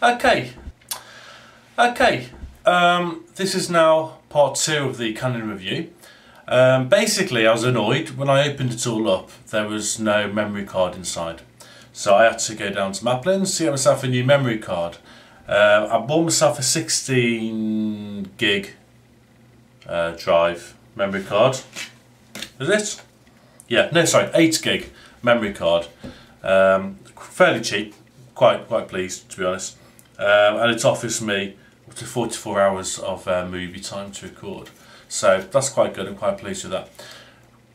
Okay, okay. Um, this is now part two of the Canon review. Um, basically, I was annoyed when I opened it all up. There was no memory card inside, so I had to go down to Maplins get myself a new memory card. Uh, I bought myself a 16 gig uh, drive memory card. Is it? Yeah, no, sorry, 8 gig memory card. Um, fairly cheap, quite quite pleased to be honest. Um, and it offers me up to 44 hours of uh, movie time to record. So that's quite good, I'm quite pleased with that.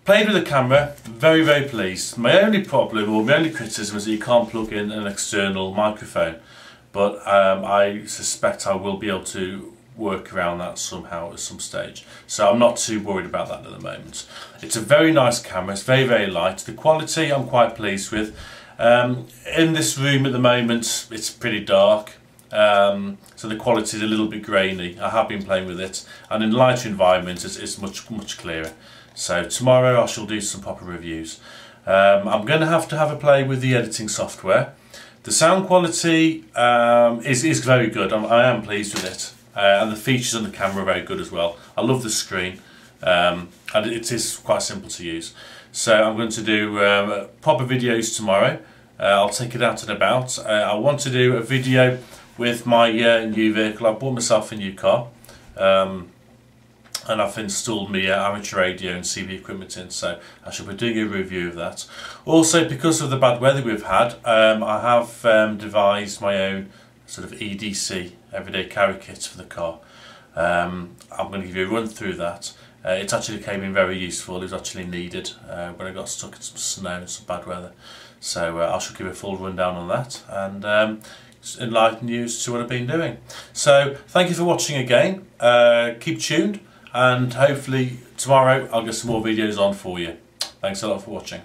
Played with the camera, very very pleased. My only problem or my only criticism is that you can't plug in an external microphone. But um, I suspect I will be able to work around that somehow at some stage. So I'm not too worried about that at the moment. It's a very nice camera, it's very very light. The quality I'm quite pleased with. Um, in this room at the moment it's pretty dark. Um, so the quality is a little bit grainy. I have been playing with it and in lighter environments it's, it's much much clearer. So tomorrow I shall do some proper reviews. Um, I'm going to have to have a play with the editing software. The sound quality um, is, is very good. I'm, I am pleased with it. Uh, and the features on the camera are very good as well. I love the screen um, and it is quite simple to use. So I'm going to do um, proper videos tomorrow. Uh, I'll take it out and about. Uh, I want to do a video with my uh, new vehicle. I bought myself a new car. Um, and I've installed my uh, amateur radio and CB equipment in so I shall be doing a review of that. Also because of the bad weather we've had um, I have um, devised my own sort of EDC everyday carry kit for the car. Um, I'm going to give you a run through that. Uh, it actually came in very useful, it was actually needed uh, when I got stuck in some snow and some bad weather. So uh, I shall give a full rundown on that and um, enlighten you as to what I've been doing. So thank you for watching again, uh, keep tuned and hopefully tomorrow I'll get some more videos on for you. Thanks a lot for watching.